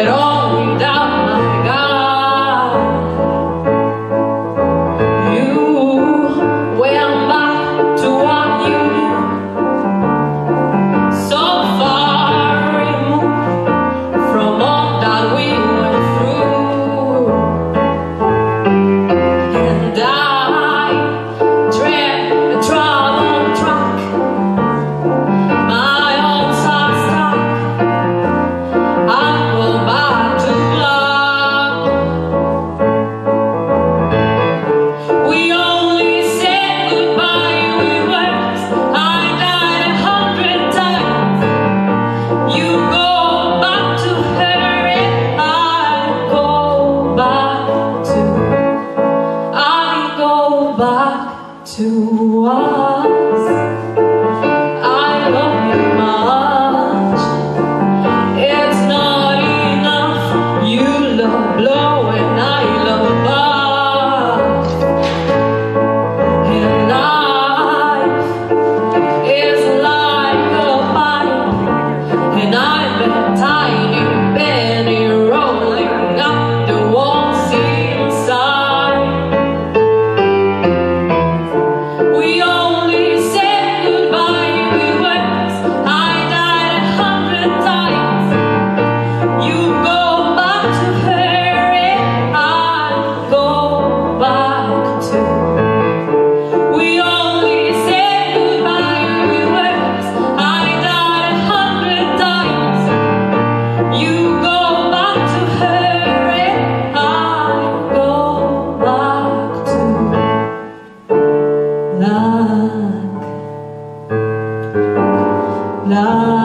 Pero rock. Love.